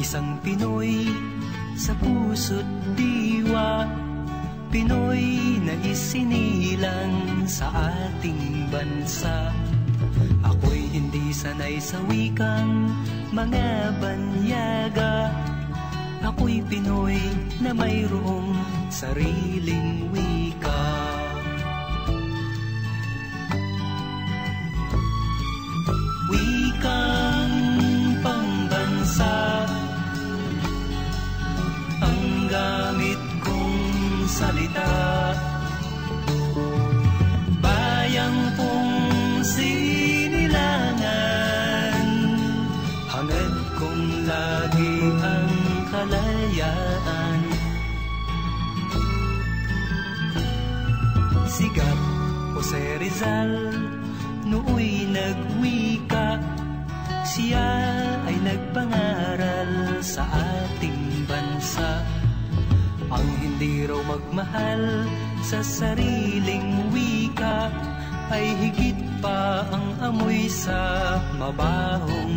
Isang Pinoy sa puso't diwa. Pinoy na isinilang sa ating bansa. Ako'y hindi sanay sa wikang mga banyaga. Ako'y Pinoy na mayroong sariling wika salita Bayang pong sinilangan Hangad kong lagi ang kalayaan. Sigat Jose Rizal Nooy nagwika. Siya ay nagpangaral sa bansa Hindi raw magmahal sa sariling wika Ay higit pa ang amoy sa mabahong